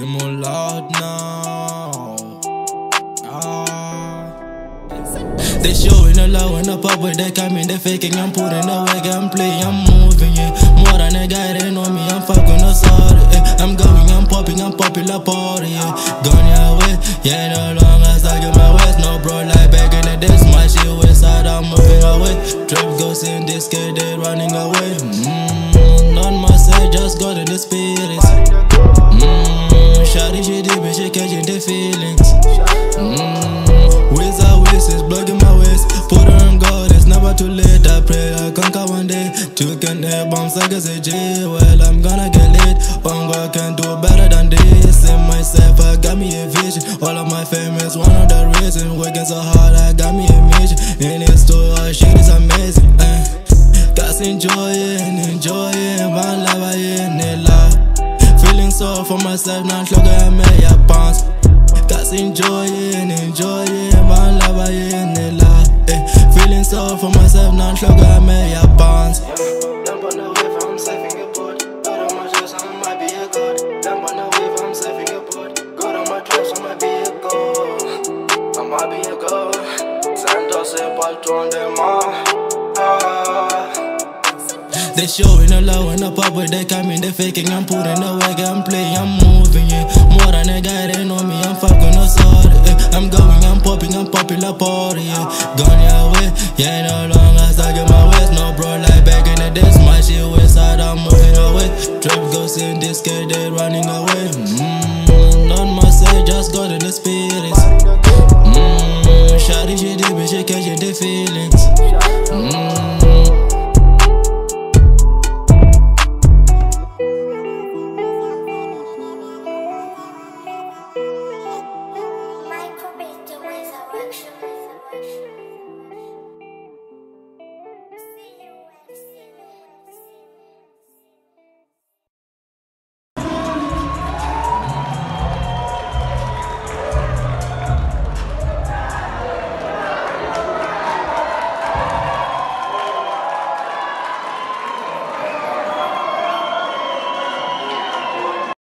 They more loud now. Ah. They showing a love when I pop with they coming, they faking, I'm putting the wig, I'm playing, I'm moving, yeah. More than a guy, they know me, I'm fucking no sorry, eh. I'm going, I'm popping, I'm popular party, yeah. Gone your way, yeah, no long as I get my waist, no bro, like back in the days, my shit side, I'm moving away. Trip goes in this kid, they running away. Mmm, none my side, just got in the spirits. Air bombs like a CJ. Well, I'm gonna get lit. One God can do better than this. In myself, I got me a vision. All of my fame is one of the reasons. Working so hard, I got me a mission. And it's too hard, shit is amazing. Uh. Cause enjoying, enjoying, van lavayen la Feeling so for myself, not look at me, I bounce Cause enjoying, enjoying, van lavayen la eh. Feeling so for myself, not at me, I bounce They showing the love in the public, they coming, they faking. I'm putting away. I'm playing, I'm moving, yeah. More than a guy, they know me, I'm fucking no sorry, yeah. I'm going, I'm popping, I'm popular party, yeah. Gone your way, yeah, no longer stuck in my waist, no bro, like back in the days. My shit waist out, I'm moving away. Trip goes in this kid, they running away. Mmm, not say, just got in the spirits. Mmm, shawty, she deep, she catching the feelings. Mm.